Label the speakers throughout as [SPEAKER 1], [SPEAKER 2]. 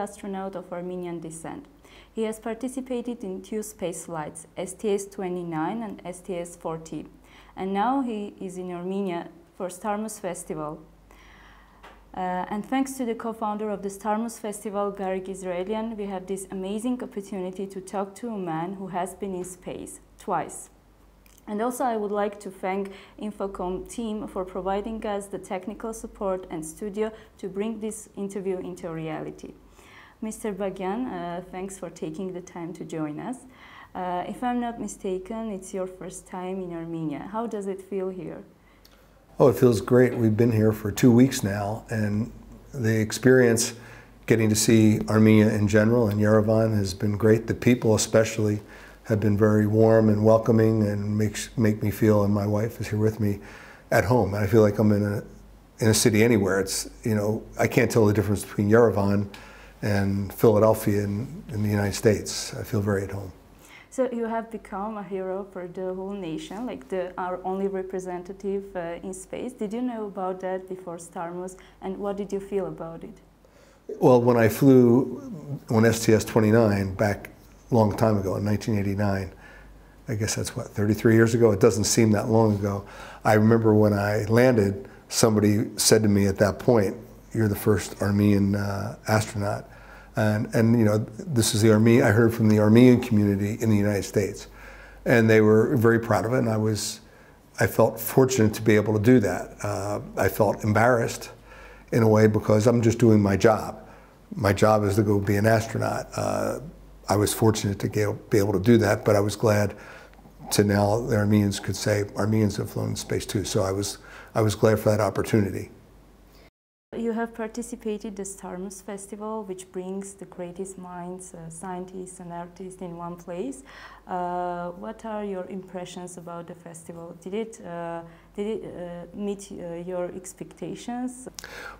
[SPEAKER 1] astronaut of Armenian descent. He has participated in two space flights, STS-29 and STS-40, and now he is in Armenia for Starmus Festival. Uh, and thanks to the co-founder of the Starmus Festival, Garik Israelian, we have this amazing opportunity to talk to a man who has been in space twice. And also I would like to thank Infocom team for providing us the technical support and studio to bring this interview into reality. Mr. Bagian, uh, thanks for taking the time to join us. Uh, if I'm not mistaken, it's your first time in Armenia. How does it feel here?
[SPEAKER 2] Oh, it feels great. We've been here for two weeks now, and the experience getting to see Armenia in general and Yerevan has been great. The people, especially, have been very warm and welcoming and makes make me feel, and my wife is here with me, at home. And I feel like I'm in a in a city anywhere. It's you know I can't tell the difference between Yerevan and Philadelphia in, in the United States. I feel very at home.
[SPEAKER 1] So you have become a hero for the whole nation, like the, our only representative uh, in space. Did you know about that before Starmus, and what did you feel about it?
[SPEAKER 2] Well, when I flew on STS-29 back a long time ago in 1989, I guess that's what, 33 years ago? It doesn't seem that long ago. I remember when I landed, somebody said to me at that point, you're the first Armenian uh, astronaut. And, and you know, this is the Armenian, I heard from the Armenian community in the United States. And they were very proud of it, and I was, I felt fortunate to be able to do that. Uh, I felt embarrassed in a way because I'm just doing my job. My job is to go be an astronaut. Uh, I was fortunate to get, be able to do that, but I was glad to now the Armenians could say Armenians have flown in space too. So I was, I was glad for that opportunity.
[SPEAKER 1] You have participated the Starmus Festival, which brings the greatest minds, uh, scientists and artists in one place. Uh, what are your impressions about the festival? Did it, uh, did it uh, meet uh, your expectations?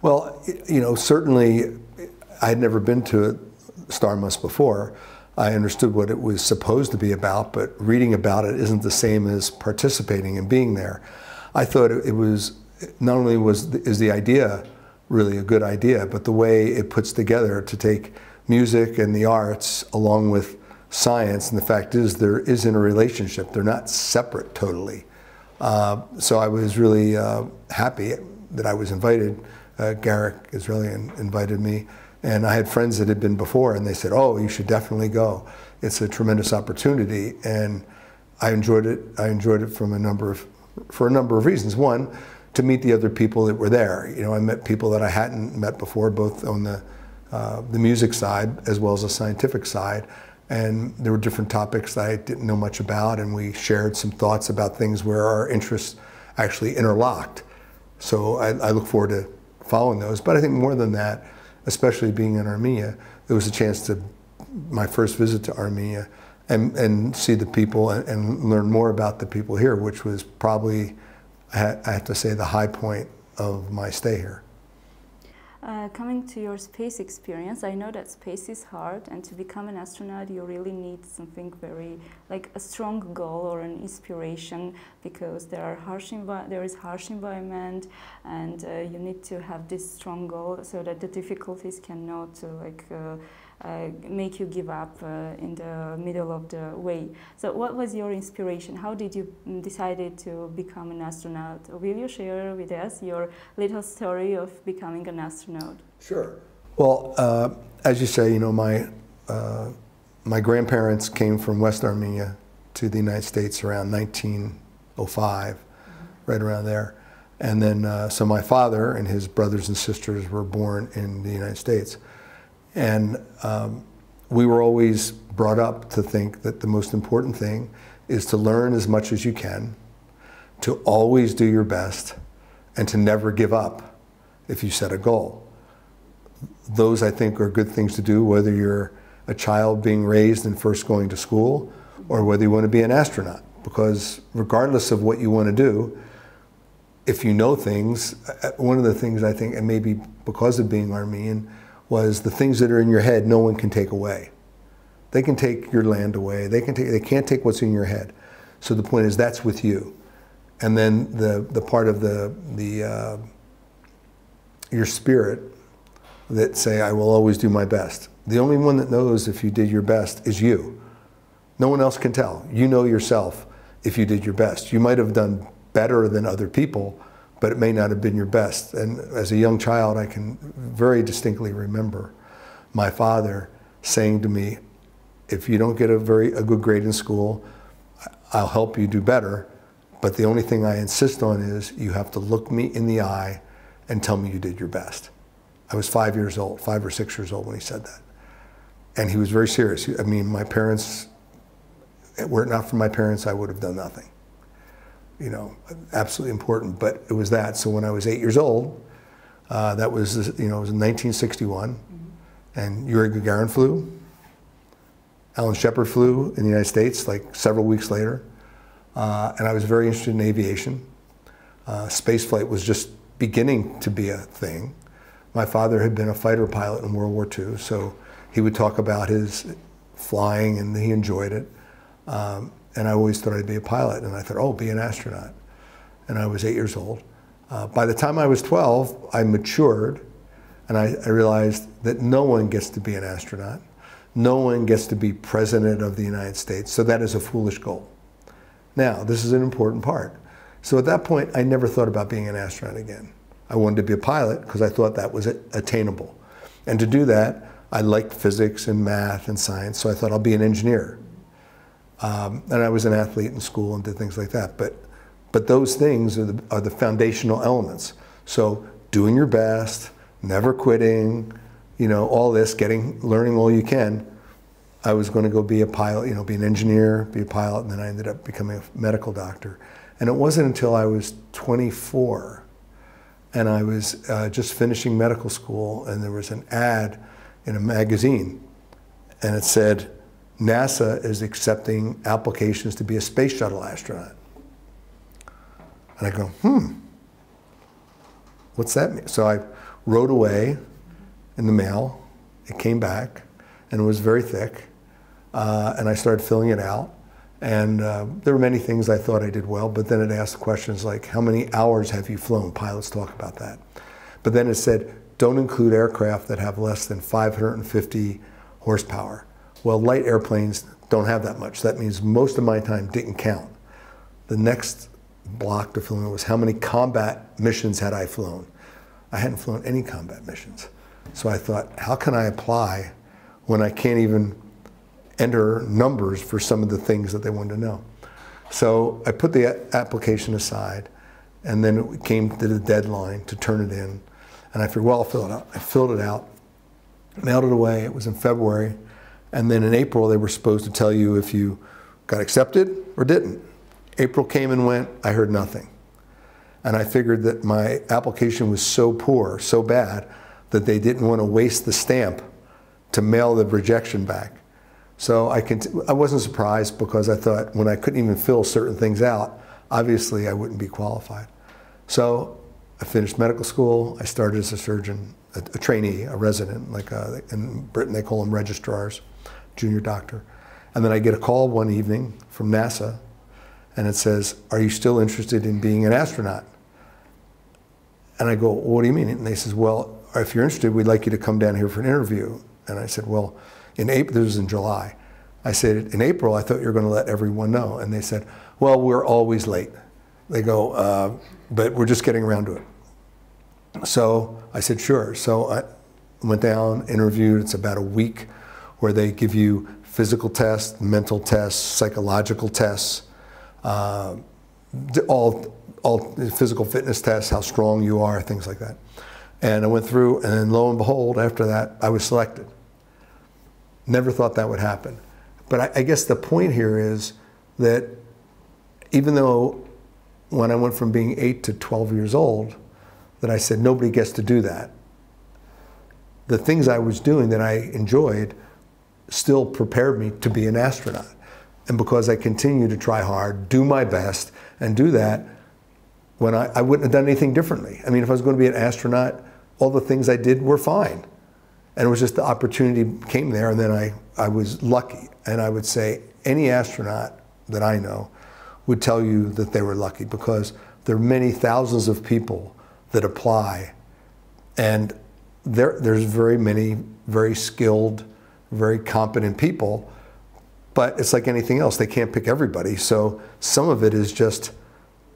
[SPEAKER 2] Well, you know, certainly I had never been to Starmus before. I understood what it was supposed to be about, but reading about it isn't the same as participating and being there. I thought it was, not only was is the idea really a good idea, but the way it puts together to take music and the arts along with science, and the fact is there isn't a relationship. They're not separate totally. Uh, so I was really uh, happy that I was invited. Uh, Garik Israelian invited me, and I had friends that had been before, and they said, "Oh, you should definitely go. It's a tremendous opportunity." And I enjoyed it. I enjoyed it from a number of, for a number of reasons. One, to meet the other people that were there. You know, I met people that I hadn't met before, both on the uh, the music side as well as the scientific side. And there were different topics that I didn't know much about, and we shared some thoughts about things where our interests actually interlocked. So I, I look forward to following those. But I think more than that, especially being in Armenia, it was a chance to my first visit to Armenia and, and see the people and, and learn more about the people here, which was probably I have to say, the high point of my stay here.
[SPEAKER 1] Uh, coming to your space experience, I know that space is hard, and to become an astronaut, you really need something very, like a strong goal or an inspiration, because there are harsh there is harsh environment, and uh, you need to have this strong goal so that the difficulties cannot uh, like uh, make you give up uh, in the middle of the way. So what was your inspiration? How did you mm, decided to become an astronaut? Will you share with us your little story of becoming an astronaut?
[SPEAKER 2] Sure. Well, uh, as you say, you know, my, uh, my grandparents came from West Armenia to the United States around 1905, mm -hmm. right around there. And then, uh, so my father and his brothers and sisters were born in the United States. And um, we were always brought up to think that the most important thing is to learn as much as you can, to always do your best, and to never give up if you set a goal. Those, I think, are good things to do, whether you're a child being raised and first going to school, or whether you want to be an astronaut. Because regardless of what you want to do, if you know things, uh, one of the things I think, and maybe because of being Armenian, was the things that are in your head no one can take away. They can take your land away. They can take, they can't take what's in your head. So the point is that's with you. And then the, the part of the, the uh, your spirit that say, I will always do my best. The only one that knows if you did your best is you. No one else can tell. You know yourself if you did your best. You might have done better than other people, but it may not have been your best. And as a young child, I can very distinctly remember my father saying to me, if you don't get a very a good grade in school, I'll help you do better. But the only thing I insist on is you have to look me in the eye and tell me you did your best. I was five years old, five or six years old when he said that. And he was very serious. I mean, my parents, were it not for my parents, I would have done nothing. You know, absolutely important. But it was that. So when I was eight years old, uh, that was, you know, it was in 1961, mm-hmm. and Yuri Gagarin flew. Alan Shepard flew in the United States like several weeks later. Uh, and I was very interested in aviation. Uh, space flight was just beginning to be a thing. My father had been a fighter pilot in World War II, so he would talk about his flying and he enjoyed it. Um, and I always thought I'd be a pilot, and I thought, oh, be an astronaut. And I was eight years old. Uh, by the time I was 12, I matured, and I, I realized that no one gets to be an astronaut. No one gets to be president of the United States, so that is a foolish goal. Now, this is an important part. So at that point, I never thought about being an astronaut again. I wanted to be a pilot because I thought that was attainable. And to do that, I liked physics and math and science, so I thought I'll be an engineer. Um, and I was an athlete in school and did things like that. But, but those things are the, are the foundational elements. So doing your best, never quitting, you know, all this, getting, learning all you can. I was going to go be a pilot, you know, be an engineer, be a pilot, and then I ended up becoming a medical doctor. And it wasn't until I was 24 and I was uh, just finishing medical school, and there was an ad in a magazine, and it said, NASA is accepting applications to be a space shuttle astronaut. And I go, hmm, what's that mean? So I wrote away in the mail. It came back, and it was very thick. Uh, and I started filling it out. And uh, there were many things I thought I did well, but then it asked questions like, how many hours have you flown? Pilots talk about that. But then it said, don't include aircraft that have less than 550 horsepower. Well, light airplanes don't have that much. That means most of my time didn't count. The next block to fill in was how many combat missions had I flown? I hadn't flown any combat missions. So I thought, how can I apply when I can't even enter numbers for some of the things that they wanted to know. So I put the application aside, and then it came to the deadline to turn it in. And I figured, well, I'll fill it out. I filled it out, mailed it away. It was in February. And then in April, they were supposed to tell you if you got accepted or didn't. April came and went, I heard nothing. And I figured that my application was so poor, so bad, that they didn't want to waste the stamp to mail the rejection back. So I, I wasn't surprised because I thought when I couldn't even fill certain things out, obviously I wouldn't be qualified. So I finished medical school. I started as a surgeon, a, a trainee, a resident, like a, uh, in Britain they call them registrars, junior doctor. And then I get a call one evening from NASA and it says, are you still interested in being an astronaut? And I go, what do you mean? And they says, well, if you're interested, we'd like you to come down here for an interview. And I said, well, in April, this was in July. I said, in April, I thought you were going to let everyone know. And they said, well, we're always late. They go, uh, but we're just getting around to it. So I said, sure. So I went down, interviewed. It's about a week where they give you physical tests, mental tests, psychological tests, uh, all, all physical fitness tests, how strong you are, things like that. And I went through, and lo and behold, after that, I was selected. Never thought that would happen. But I, I guess the point here is that even though when I went from being 8 to 12 years old, that I said nobody gets to do that. The things I was doing that I enjoyed still prepared me to be an astronaut. And because I continued to try hard, do my best, and do that, when I, I wouldn't have done anything differently. I mean, if I was going to be an astronaut, all the things I did were fine. And it was just the opportunity came there, and then I, I was lucky. And I would say any astronaut that I know would tell you that they were lucky because there are many thousands of people that apply, and there, there's very many very skilled, very competent people, but it's like anything else. They can't pick everybody. So some of it is just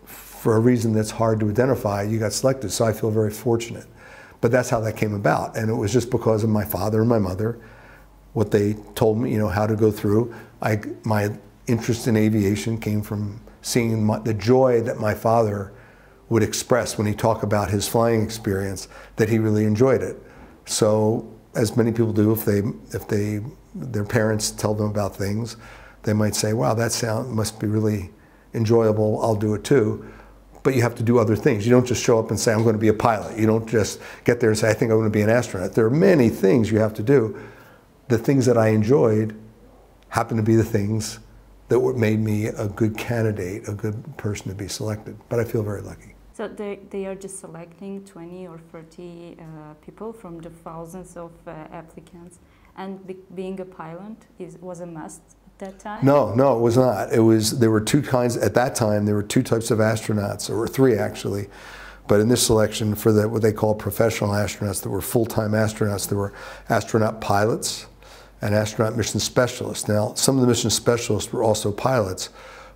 [SPEAKER 2] for a reason that's hard to identify, you got selected. So I feel very fortunate. But that's how that came about. And it was just because of my father and my mother, what they told me, you know, how to go through. I, my interest in aviation came from seeing my, the joy that my father would express when he talked about his flying experience, that he really enjoyed it. So, as many people do, if they, if they, their parents tell them about things, they might say, "Wow, that sound must be really enjoyable. I'll do it too." but you have to do other things. You don't just show up and say, I'm going to be a pilot. You don't just get there and say, I think I'm going to be an astronaut. There are many things you have to do. The things that I enjoyed happen to be the things that made me a good candidate, a good person to be selected. But I feel very lucky.
[SPEAKER 1] So they, they are just selecting 20 or 30 uh, people from the thousands of uh, applicants. And be, being a pilot is, was a must at that time?
[SPEAKER 2] No, no, it was not. It was there were two kinds at that time. There were two types of astronauts, or three actually. But in this selection, for the, what they call professional astronauts, there were full-time astronauts. There were astronaut pilots and astronaut mission specialists. Now, some of the mission specialists were also pilots,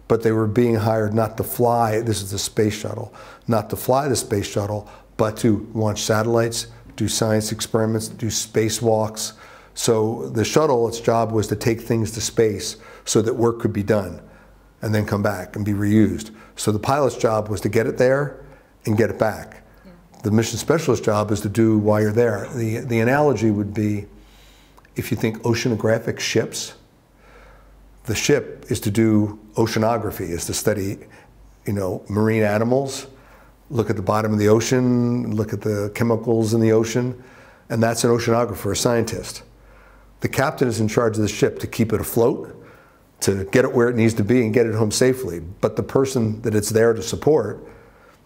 [SPEAKER 2] but they were being hired not to fly. This is the space shuttle, not to fly the space shuttle, but to launch satellites, do science experiments, do spacewalks, so the shuttle, its job was to take things to space so that work could be done and then come back and be reused. So the pilot's job was to get it there and get it back. Yeah. The mission specialist job is to do while you're there. The, the analogy would be if you think oceanographic ships, the ship is to do oceanography, is to study, you know, marine animals, look at the bottom of the ocean, look at the chemicals in the ocean, and that's an oceanographer, a scientist. The captain is in charge of the ship to keep it afloat, to get it where it needs to be and get it home safely. But the person that it's there to support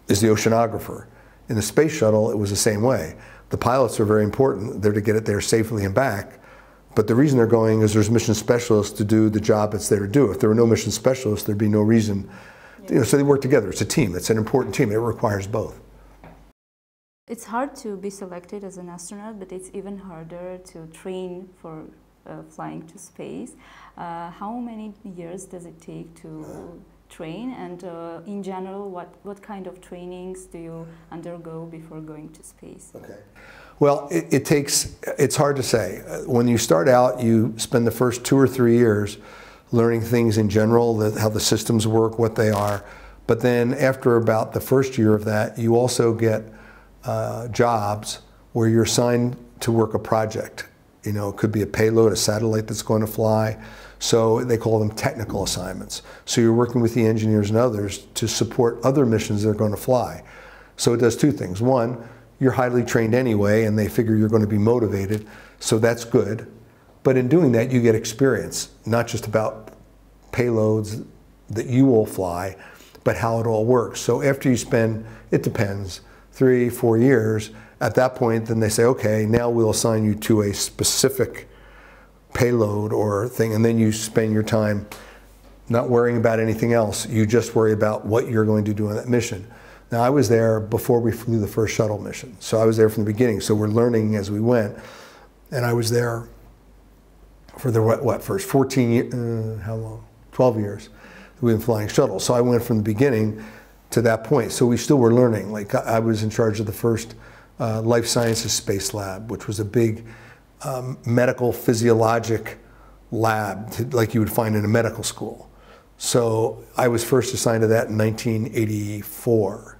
[SPEAKER 2] is the oceanographer. In the space shuttle, it was the same way. The pilots are very important. They're to get it there safely and back. But the reason they're going is there's mission specialists to do the job it's there to do. If there were no mission specialists, there'd be no reason. You know, so they work together. It's a team. It's an important team. It requires both.
[SPEAKER 1] It's hard to be selected as an astronaut, but it's even harder to train for uh, flying to space. Uh, how many years does it take to train and uh, in general what, what kind of trainings do you undergo before going to space?
[SPEAKER 2] Okay. Well, it, it takes, it's hard to say. When you start out, you spend the first two or three years learning things in general, the, how the systems work, what they are. But then after about the first year of that, you also get uh, jobs where you're assigned to work a project. You know, it could be a payload, a satellite that's going to fly. So they call them technical assignments. So you're working with the engineers and others to support other missions that are going to fly. So it does two things. One, you're highly trained anyway, and they figure you're going to be motivated, so that's good. But in doing that, you get experience, not just about payloads that you will fly, but how it all works. So after you spend, it depends, three, four years, at that point, then they say, okay, now we'll assign you to a specific payload or thing, and then you spend your time not worrying about anything else. You just worry about what you're going to do on that mission. Now, I was there before we flew the first shuttle mission, so I was there from the beginning. So we're learning as we went, and I was there for the what, what first 14 uh, how long 12 years we've been flying shuttles so i went from the beginning to that point. So we still were learning. Like I was in charge of the first uh, life sciences space lab, which was a big um, medical physiologic lab, to, like you would find in a medical school. So I was first assigned to that in 1984.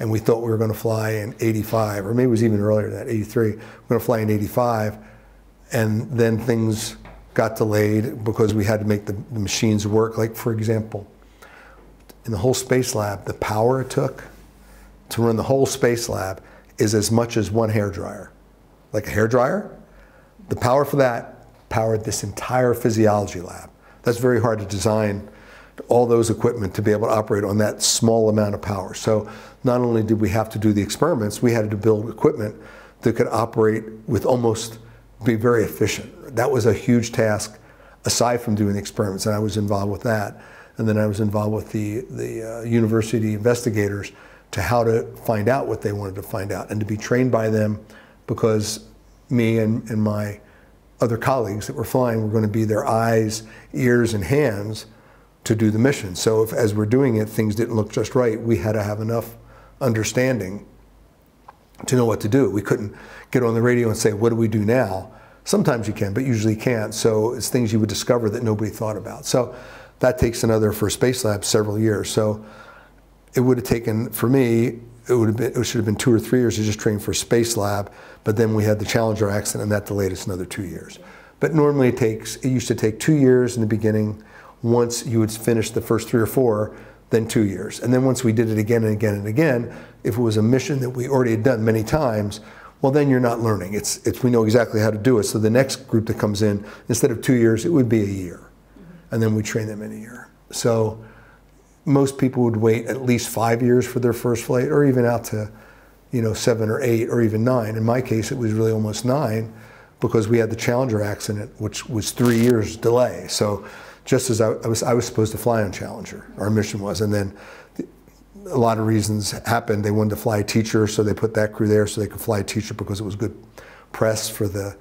[SPEAKER 2] And we thought we were going to fly in 85, or maybe it was even earlier than that, 83. We we're going to fly in 85. And then things got delayed because we had to make the, the machines work. Like, for example, in the whole space lab, the power it took to run the whole space lab is as much as one hair dryer. Like a hair dryer, the power for that powered this entire physiology lab. That's very hard to design all those equipment to be able to operate on that small amount of power. So not only did we have to do the experiments, we had to build equipment that could operate with almost be very efficient. That was a huge task aside from doing the experiments, and I was involved with that and then I was involved with the, the uh, university investigators to how to find out what they wanted to find out and to be trained by them because me and, and my other colleagues that were flying were going to be their eyes, ears, and hands to do the mission. So if, as we're doing it, things didn't look just right, we had to have enough understanding to know what to do. We couldn't get on the radio and say, what do we do now? Sometimes you can, but usually can't. So it's things you would discover that nobody thought about. So that takes another, for Space Lab, several years. So it would have taken, for me, it would have been, it should have been two or three years to just train for a Space Lab, but then we had the Challenger accident and that delayed us another two years. But normally it takes, it used to take two years in the beginning. Once you would finish the first three or four, then two years. And then once we did it again and again and again, if it was a mission that we already had done many times, well then you're not learning. It's, it's we know exactly how to do it. So the next group that comes in, instead of two years, it would be a year. And then we train them in a year. So most people would wait at least five years for their first flight or even out to you know seven or eight or even nine in my case it was really almost nine because we had the challenger accident which was three years delay so just as I, I was I was supposed to fly on challenger our mission was and then a lot of reasons happened they wanted to fly a teacher so they put that crew there so they could fly a teacher because it was good press for the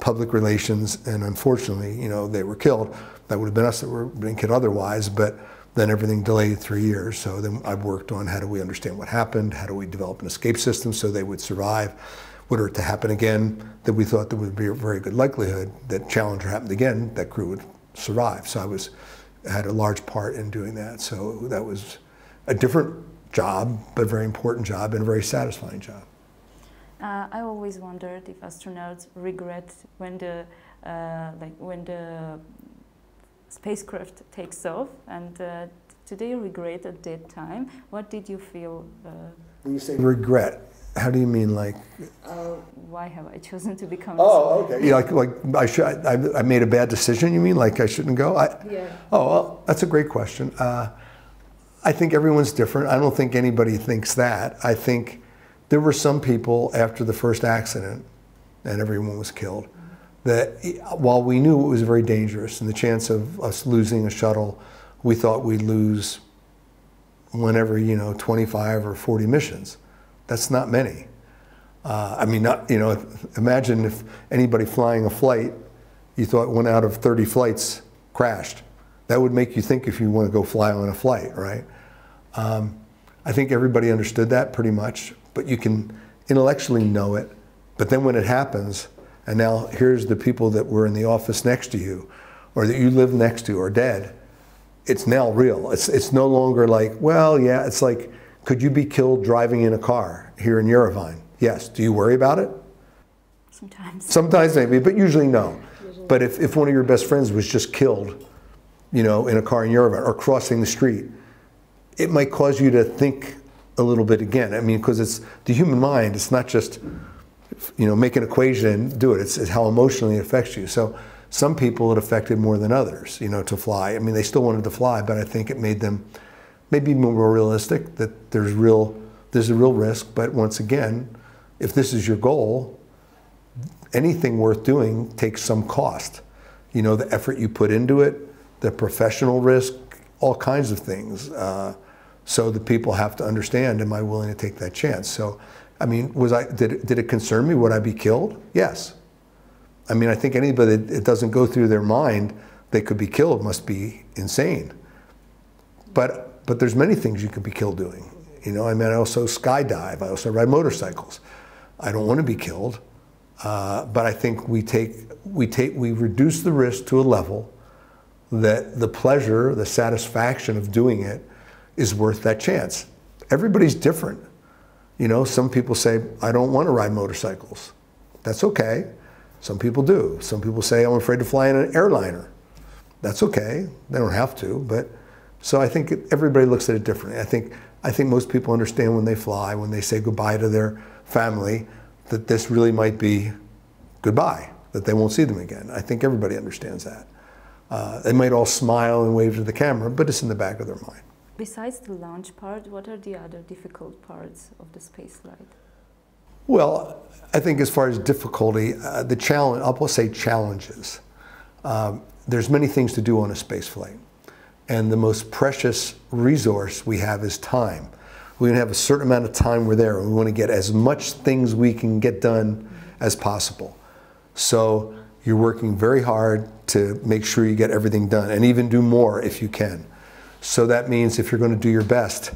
[SPEAKER 2] public relations and unfortunately you know they were killed that would have been us that were being killed otherwise but then everything delayed three years. So then I worked on how do we understand what happened? How do we develop an escape system so they would survive? Would it to happen again, that we thought there would be a very good likelihood that Challenger happened again, that crew would survive. So I was had a large part in doing that. So that was a different job, but a very important job and a very satisfying job.
[SPEAKER 1] Uh, I always wondered if astronauts regret when the uh, like when the spacecraft takes off and uh, today regret at that time. What did you feel? Uh,
[SPEAKER 2] when you say regret, how do you mean like?
[SPEAKER 1] Uh, why have I chosen to become?
[SPEAKER 2] Oh, okay. Yeah, like like I should I, I, made a bad decision. You mean like I shouldn't go? I,
[SPEAKER 1] yeah.
[SPEAKER 2] Oh well, that's a great question. Uh, I think everyone's different. I don't think anybody thinks that. I think there were some people after the first accident, and everyone was killed that while we knew it was very dangerous and the chance of us losing a shuttle, we thought we'd lose whenever, you know, 25 or 40 missions. That's not many. Uh, I mean, not, you know, imagine if anybody flying a flight, you thought one out of 30 flights crashed. That would make you think if you want to go fly on a flight, right? Um, I think everybody understood that pretty much, but you can intellectually know it. But then when it happens, and now here's the people that were in the office next to you or that you live next to are dead. It's now real. It's, it's no longer like, well, yeah, it's like, could you be killed driving in a car here in Yerevan? Yes. Do you worry about it?
[SPEAKER 1] Sometimes.
[SPEAKER 2] Sometimes maybe, but usually no. Usually. But if, if one of your best friends was just killed, you know, in a car in Yerevan or crossing the street, it might cause you to think a little bit again. I mean, because it's the human mind, it's not just you know, make an equation and do it. It's, it's, how emotionally it affects you. So some people it affected more than others, you know, to fly. I mean, they still wanted to fly, but I think it made them maybe more realistic that there's real, there's a real risk. But once again, if this is your goal, anything worth doing takes some cost. You know, the effort you put into it, the professional risk, all kinds of things. Uh, so the people have to understand, am I willing to take that chance? So I mean, was I, did, it, did it concern me? Would I be killed? Yes. I mean, I think anybody that it doesn't go through their mind they could be killed must be insane. But, but there's many things you could be killed doing. You know, I mean, I also skydive. I also ride motorcycles. I don't want to be killed, uh, but I think we take, we take, we reduce the risk to a level that the pleasure, the satisfaction of doing it is worth that chance. Everybody's different. You know, some people say, I don't want to ride motorcycles. That's okay. Some people do. Some people say, I'm afraid to fly in an airliner. That's okay. They don't have to. But so I think everybody looks at it differently. I think, I think most people understand when they fly, when they say goodbye to their family, that this really might be goodbye, that they won't see them again. I think everybody understands that. Uh, they might all smile and wave to the camera, but it's in the back of their mind.
[SPEAKER 1] Besides the launch part, what are the other difficult parts of the space flight?
[SPEAKER 2] Well, I think as far as difficulty, uh, the challenge, I'll say challenges. Um, there's many things to do on a space flight. And the most precious resource we have is time. We're going to have a certain amount of time we're there. We want to get as much things we can get done as possible. So you're working very hard to make sure you get everything done and even do more if you can. So that means if you're going to do your best,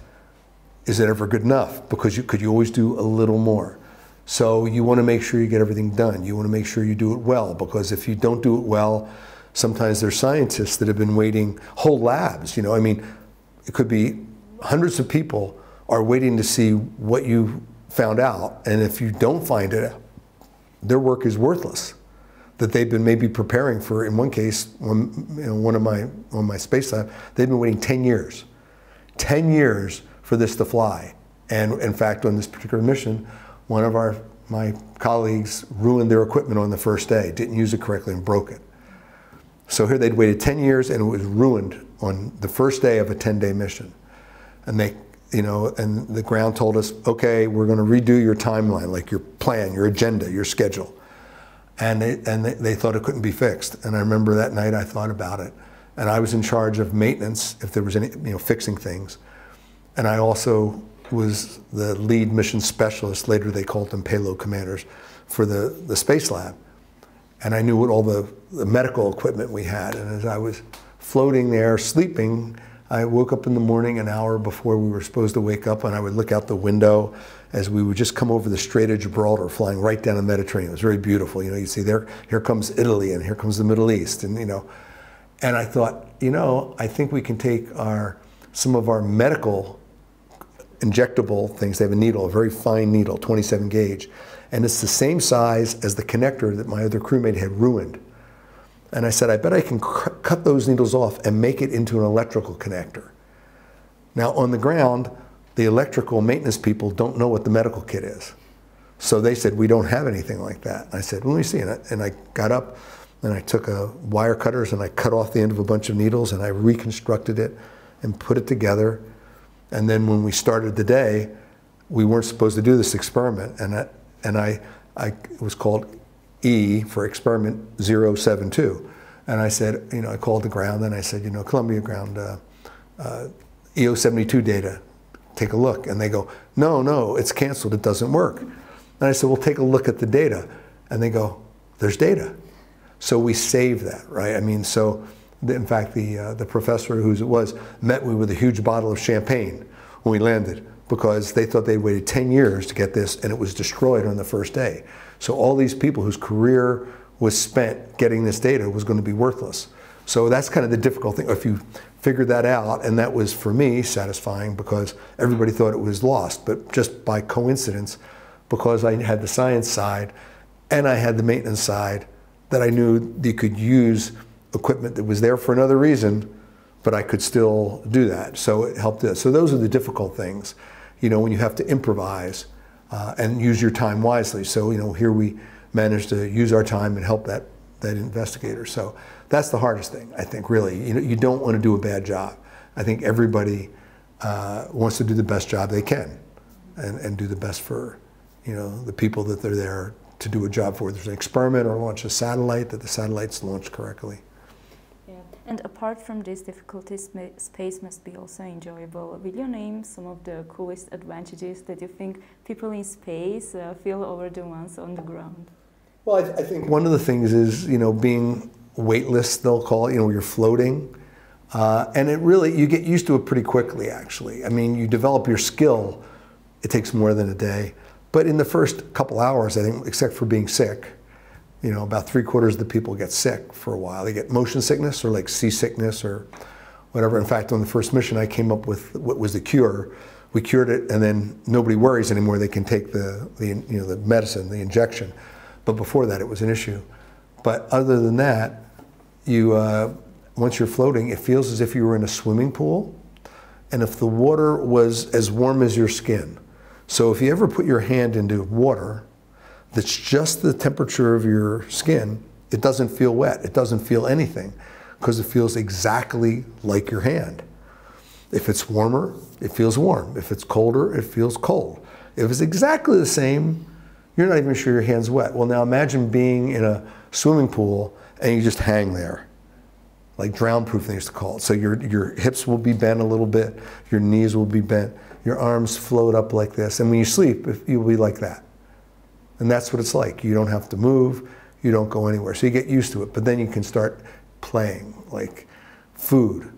[SPEAKER 2] is it ever good enough? Because you could you always do a little more. So you want to make sure you get everything done. You want to make sure you do it well because if you don't do it well, sometimes there's scientists that have been waiting whole labs, you know, I mean, it could be hundreds of people are waiting to see what you found out and if you don't find it, their work is worthless that they've been maybe preparing for. In one case, one, you know, one of my on my space lab, they've been waiting 10 years, 10 years for this to fly. And in fact, on this particular mission, one of our my colleagues ruined their equipment on the first day, didn't use it correctly, and broke it. So here they'd waited 10 years, and it was ruined on the first day of a 10-day mission. And they, you know, and the ground told us, okay, we're going to redo your timeline, like your plan, your agenda, your schedule and they, and they, they, thought it couldn't be fixed. And I remember that night I thought about it, and I was in charge of maintenance if there was any, you know, fixing things, and I also was the lead mission specialist. Later they called them payload commanders for the the space lab, and I knew what all the, the medical equipment we had. And as I was floating there sleeping, I woke up in the morning an hour before we were supposed to wake up, and I would look out the window as we would just come over the Strait of Gibraltar, flying right down the Mediterranean. It was very beautiful. You know, you see there, here comes Italy, and here comes the Middle East, and you know, and I thought, you know, I think we can take our some of our medical injectable things. They have a needle, a very fine needle, 27 gauge, and it's the same size as the connector that my other crewmate had ruined. And I said, I bet I can cut those needles off and make it into an electrical connector. Now on the ground, the electrical maintenance people don't know what the medical kit is. So they said, we don't have anything like that. I said, let me see. And I, and I got up and I took a wire cutters and I cut off the end of a bunch of needles and I reconstructed it and put it together. And then when we started the day, we weren't supposed to do this experiment. And I, and I, I was called E for experiment 072. And I said, you know, I called the ground and I said, you know, Columbia ground, uh, uh, EO72 data, take a look. And they go, no, no, it's canceled, it doesn't work. And I said, well, take a look at the data. And they go, there's data. So we save that, right? I mean, so in fact, the, uh, the professor whose it was met me with a huge bottle of champagne when we landed because they thought they'd waited 10 years to get this and it was destroyed on the first day. So all these people whose career was spent getting this data was going to be worthless. So that's kind of the difficult thing. If you figured that out, and that was for me satisfying because everybody thought it was lost, but just by coincidence, because I had the science side and I had the maintenance side, that I knew you could use equipment that was there for another reason, but I could still do that. So it helped us. So those are the difficult things, you know, when you have to improvise uh, and use your time wisely. So you know, here we managed to use our time and help that that investigator. So that's the hardest thing, I think, really. You, know, you don't want to do a bad job. I think everybody uh, wants to do the best job they can and, and do the best for, you know, the people that they're there to do a job for. There's an experiment or launch a satellite, that the satellite's launched correctly.
[SPEAKER 1] And apart from these difficulties, space must be also enjoyable. Will you name some of the coolest advantages that you think people in space uh, feel over the ones on the ground?
[SPEAKER 2] Well, I, th I think one of the things is, you know, being weightless, they'll call it, you know, you're floating. Uh, and it really, you get used to it pretty quickly, actually. I mean, you develop your skill, it takes more than a day. But in the first couple hours, I think, except for being sick, you know, about three quarters of the people get sick for a while. They get motion sickness or like seasickness or whatever. In fact, on the first mission, I came up with what was the cure. We cured it, and then nobody worries anymore. They can take the, the you know, the medicine, the injection. But before that, it was an issue. But other than that, you uh, once you're floating, it feels as if you were in a swimming pool, and if the water was as warm as your skin. So if you ever put your hand into water that's just the temperature of your skin, it doesn't feel wet. It doesn't feel anything because it feels exactly like your hand. If it's warmer, it feels warm. If it's colder, it feels cold. If it's exactly the same, you're not even sure your hand's wet. Well, now imagine being in a swimming pool and you just hang there, like drown proof they used to call it. So your, your hips will be bent a little bit, your knees will be bent, your arms float up like this, and when you sleep, you'll be like that. And that's what it's like. You don't have to move, you don't go anywhere. So you get used to it, but then you can start playing, like food.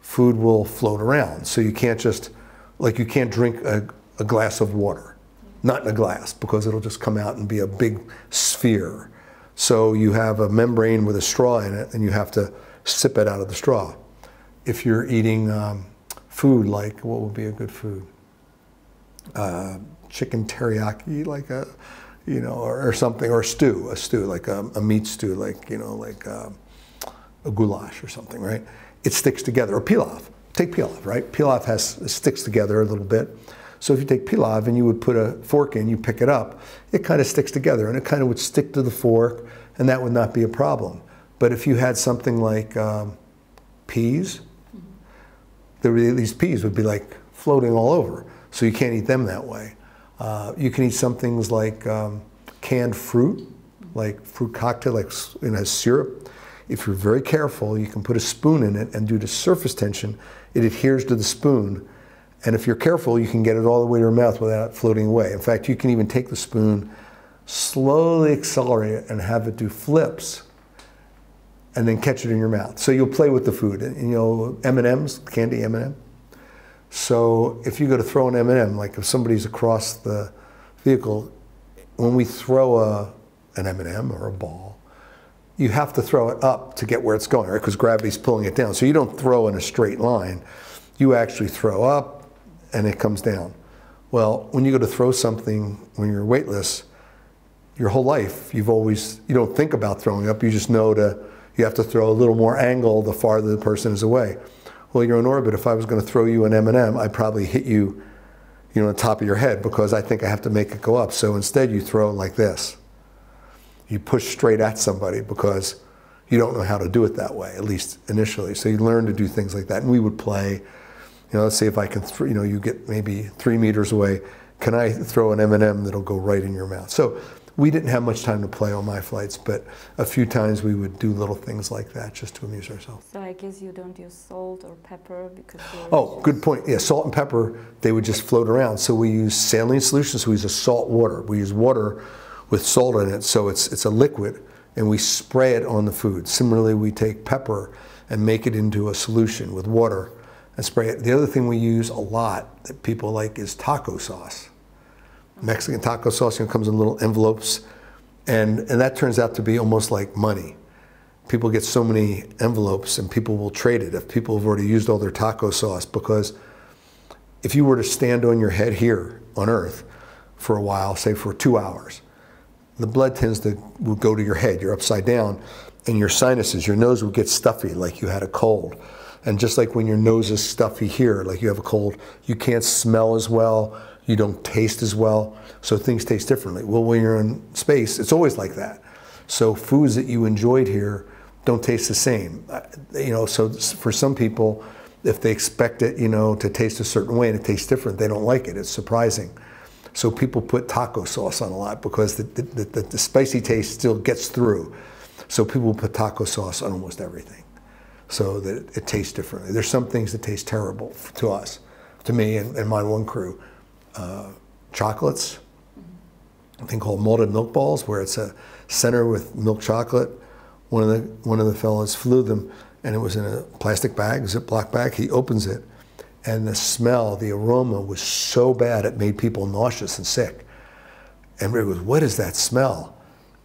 [SPEAKER 2] Food will float around. So you can't just, like, you can't drink a, a glass of water, not in a glass, because it'll just come out and be a big sphere. So you have a membrane with a straw in it, and you have to sip it out of the straw. If you're eating um, food, like what would be a good food? Uh, chicken teriyaki, like a, you know, or, or, something, or a stew, a stew, like a, a meat stew, like, you know, like um, a goulash or something, right? It sticks together, or pilaf. Take pilaf, right? Pilaf has, sticks together a little bit. So if you take pilaf and you would put a fork in, you pick it up, it kind of sticks together and it kind of would stick to the fork and that would not be a problem. But if you had something like um, peas, there these peas would be like floating all over. So you can't eat them that way. Uh, you can eat some things like um, canned fruit, like fruit cocktail, like it has syrup. If you're very careful, you can put a spoon in it, and due to surface tension, it adheres to the spoon. And if you're careful, you can get it all the way to your mouth without floating away. In fact, you can even take the spoon, slowly accelerate it, and have it do flips, and then catch it in your mouth. So you'll play with the food. And, you know, M&Ms, candy M&M. So if you go to throw an M&M, like if somebody's across the vehicle, when we throw a, an M&M or a ball, you have to throw it up to get where it's going, right? Because gravity's pulling it down. So you don't throw in a straight line. You actually throw up and it comes down. Well, when you go to throw something when you're weightless, your whole life, you've always, you don't think about throwing up. You just know to, you have to throw a little more angle the farther the person is away well, you're in orbit. If I was going to throw you an M&M, I'd probably hit you, you know, on top of your head because I think I have to make it go up. So instead, you throw it like this. You push straight at somebody because you don't know how to do it that way, at least initially. So you learn to do things like that. And we would play, you know, let's see if I can, you know, you get maybe three meters away. Can I throw an M&M that'll go right in your mouth? So we didn't have much time to play on my flights, but a few times we would do little things like that just to amuse ourselves.
[SPEAKER 1] So I guess you don't use salt or pepper because.
[SPEAKER 2] Oh, good point. Yeah, salt and pepper they would just float around. So we use saline solutions. So we use a salt water. We use water with salt in it, so it's it's a liquid, and we spray it on the food. Similarly, we take pepper and make it into a solution with water and spray it. The other thing we use a lot that people like is taco sauce. Mexican taco sauce you know, comes in little envelopes, and, and that turns out to be almost like money. People get so many envelopes and people will trade it if people have already used all their taco sauce because if you were to stand on your head here on earth for a while, say for two hours, the blood tends to will go to your head. You're upside down, and your sinuses, your nose would get stuffy like you had a cold. And just like when your nose is stuffy here, like you have a cold, you can't smell as well you don't taste as well, so things taste differently. Well, when you're in space, it's always like that. So foods that you enjoyed here don't taste the same. Uh, you know, so for some people, if they expect it, you know, to taste a certain way and it tastes different, they don't like it. It's surprising. So people put taco sauce on a lot because the, the, the, the spicy taste still gets through. So people put taco sauce on almost everything so that it, it tastes differently. There's some things that taste terrible to us, to me and, and my one crew uh, chocolates, a thing called malted milk balls, where it's a center with milk chocolate. One of the one of the fellows flew them, and it was in a plastic bag, Ziploc bag. He opens it, and the smell, the aroma was so bad it made people nauseous and sick. And it was, what is that smell?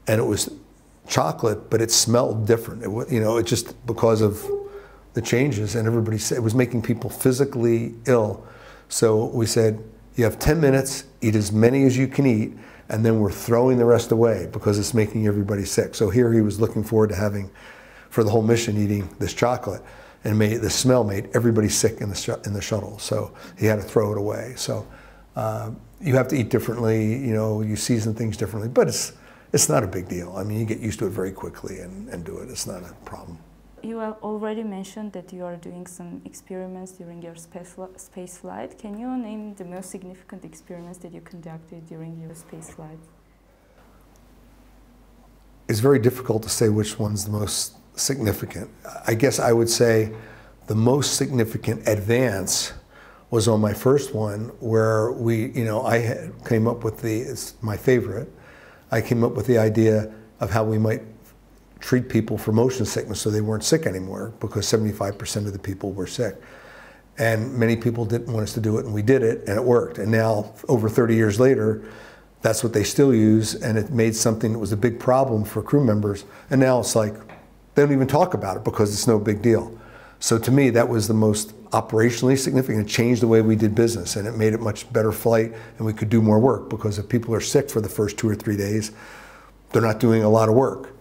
[SPEAKER 2] And it was chocolate, but it smelled different. It, was, you know, it just because of the changes, and everybody said it was making people physically ill. So we said, you have 10 minutes, eat as many as you can eat, and then we're throwing the rest away because it's making everybody sick. So here he was looking forward to having, for the whole mission, eating this chocolate, and made the smell made everybody sick in the in the shuttle. So he had to throw it away. So uh, you have to eat differently. You know, you season things differently, but it's it's not a big deal. I mean, you get used to it very quickly and, and do it. It's not a problem.
[SPEAKER 1] You already mentioned that you are doing some experiments during your space, space flight. Can you name the most significant experiments that you conducted during your space flight?
[SPEAKER 2] It's very difficult to say which one's the most significant. I guess I would say the most significant advance was on my first one where we, you know, I came up with the, it's my favorite, I came up with the idea of how we might treat people for motion sickness so they weren't sick anymore because 75% of the people were sick. And many people didn't want us to do it, and we did it, and it worked. And now, over 30 years later, that's what they still use, and it made something that was a big problem for crew members. And now it's like they don't even talk about it because it's no big deal. So to me, that was the most operationally significant. It changed the way we did business, and it made it much better flight, and we could do more work because if people are sick for the first two or three days, they're not doing a lot of work.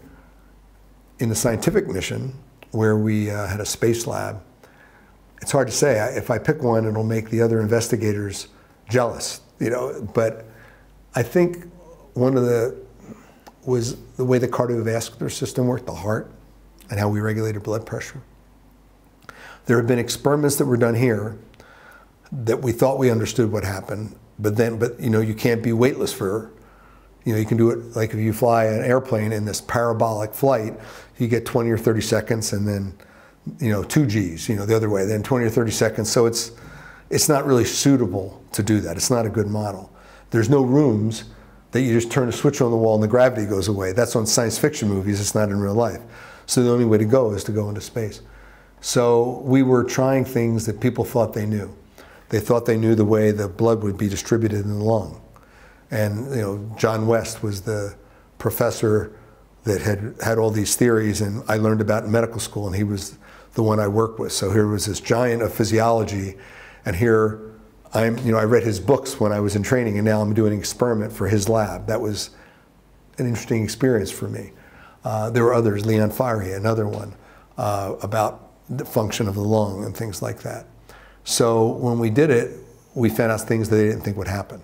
[SPEAKER 2] In the scientific mission, where we uh, had a space lab, it's hard to say. If I pick one, it'll make the other investigators jealous, you know. But I think one of the was the way the cardiovascular system worked, the heart, and how we regulated blood pressure. There have been experiments that were done here that we thought we understood what happened, but then, but you know, you can't be weightless for, you know, you can do it like if you fly an airplane in this parabolic flight, you get 20 or 30 seconds and then, you know, two G's, you know, the other way, then 20 or 30 seconds. So it's, it's not really suitable to do that. It's not a good model. There's no rooms that you just turn a switch on the wall and the gravity goes away. That's on science fiction movies, it's not in real life. So the only way to go is to go into space. So we were trying things that people thought they knew. They thought they knew the way the blood would be distributed in the lung. And you know, John West was the professor that had had all these theories, and I learned about in medical school, and he was the one I worked with. So here was this giant of physiology, and here I'm, you know, I read his books when I was in training, and now I'm doing an experiment for his lab. That was an interesting experience for me. Uh, there were others, Leon Farhi, another one, uh, about the function of the lung and things like that. So when we did it, we found out things that they didn't think would happen.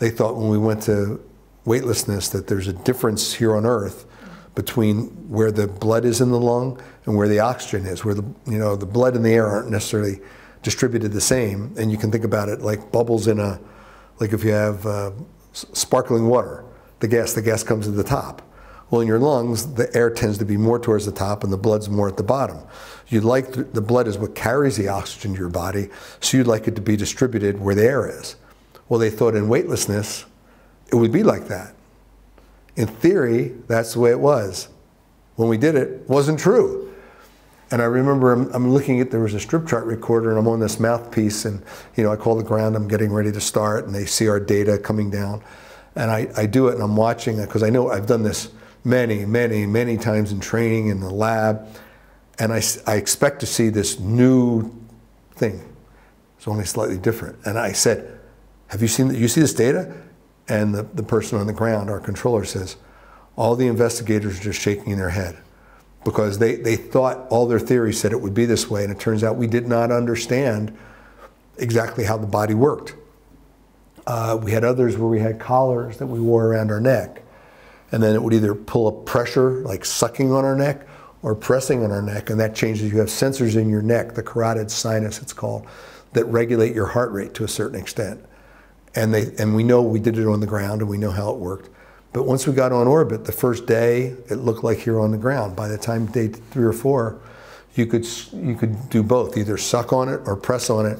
[SPEAKER 2] They thought when we went to weightlessness that there's a difference here on Earth between where the blood is in the lung and where the oxygen is, where the you know the blood and the air aren't necessarily distributed the same. And you can think about it like bubbles in a, like if you have uh, sparkling water, the gas, the gas comes to the top. Well, in your lungs, the air tends to be more towards the top and the blood's more at the bottom. You'd like the, the blood is what carries the oxygen to your body, so you'd like it to be distributed where the air is. Well, they thought in weightlessness, it would be like that. In theory, that's the way it was. When we did it, it wasn't true. And I remember I'm, I'm, looking at, there was a strip chart recorder and I'm on this mouthpiece and, you know, I call the ground, I'm getting ready to start and they see our data coming down. And I, I do it and I'm watching it because I know I've done this many, many, many times in training in the lab. And I, I expect to see this new thing. It's only slightly different. And I said, have you seen, you see this data? And the, the person on the ground, our controller says, all the investigators are just shaking their head because they, they thought all their theories said it would be this way. And it turns out we did not understand exactly how the body worked. Uh, we had others where we had collars that we wore around our neck and then it would either pull a pressure, like sucking on our neck, or pressing on our neck, and that changes. You have sensors in your neck, the carotid sinus, it's called, that regulate your heart rate to a certain extent. And they and we know we did it on the ground, and we know how it worked. But once we got on orbit, the first day it looked like you're on the ground. By the time day three or four, you could you could do both, either suck on it or press on it,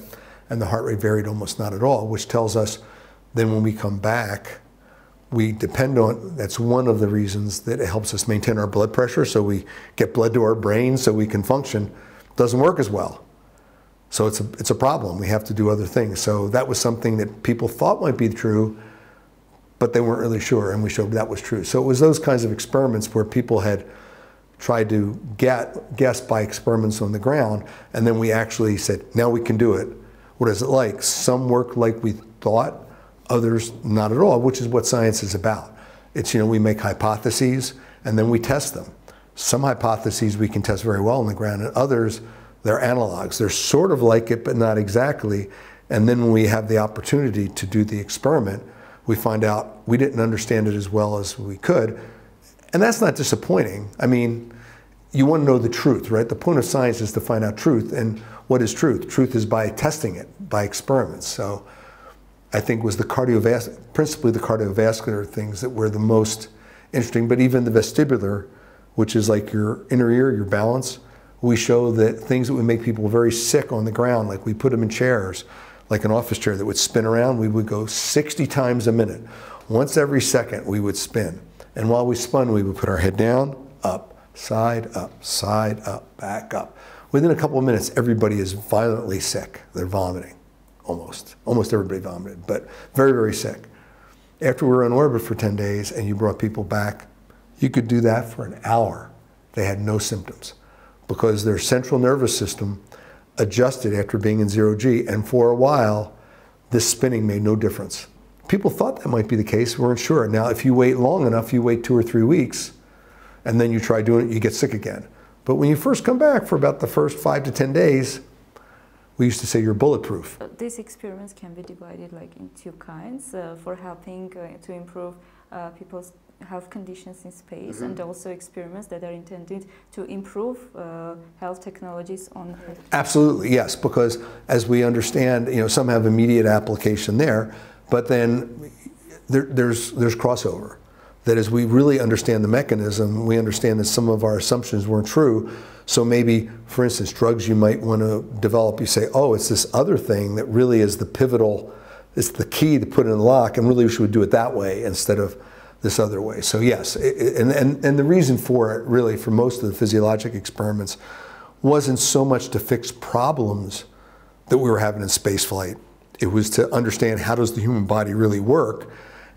[SPEAKER 2] and the heart rate varied almost not at all, which tells us then when we come back we depend on, that's one of the reasons that it helps us maintain our blood pressure so we get blood to our brain so we can function, doesn't work as well. So it's a, it's a problem. We have to do other things. So that was something that people thought might be true, but they weren't really sure, and we showed that was true. So it was those kinds of experiments where people had tried to get, guess by experiments on the ground, and then we actually said, now we can do it. What is it like? Some work like we thought, others not at all, which is what science is about. It's, you know, we make hypotheses and then we test them. Some hypotheses we can test very well on the ground, and others, they're analogs. They're sort of like it, but not exactly. And then when we have the opportunity to do the experiment, we find out we didn't understand it as well as we could. And that's not disappointing. I mean, you want to know the truth, right? The point of science is to find out truth. And what is truth? Truth is by testing it, by experiments. So I think was the cardiovascular, principally the cardiovascular things that were the most interesting, but even the vestibular, which is like your inner ear, your balance, we show that things that would make people very sick on the ground, like we put them in chairs, like an office chair that would spin around, we would go 60 times a minute. Once every second, we would spin. And while we spun, we would put our head down, up, side, up, side, up, back, up. Within a couple of minutes, everybody is violently sick. They're vomiting, almost. Almost everybody vomited, but very, very sick. After we were in orbit for 10 days and you brought people back, you could do that for an hour. They had no symptoms because their central nervous system adjusted after being in zero G. And for a while, this spinning made no difference. People thought that might be the case, weren't sure. Now, if you wait long enough, you wait two or three weeks, and then you try doing it, you get sick again. But when you first come back for about the first five to 10 days, we used to say you're bulletproof.
[SPEAKER 1] These experiments can be divided like in two kinds uh, for helping uh, to improve uh, people's health conditions in space mm-hmm. and also experiments that are intended to improve uh, health technologies on Earth.
[SPEAKER 2] Absolutely, yes, because as we understand, you know, some have immediate application there, but then there, there's, there's crossover. That as we really understand the mechanism, we understand that some of our assumptions weren't true. So maybe, for instance, drugs you might want to develop, you say, oh, it's this other thing that really is the pivotal, it's the key to put in the lock, and really we should do it that way instead of this other way. So yes, it, and, and, and the reason for it, really, for most of the physiologic experiments, wasn't so much to fix problems that we were having in spaceflight. It was to understand how does the human body really work.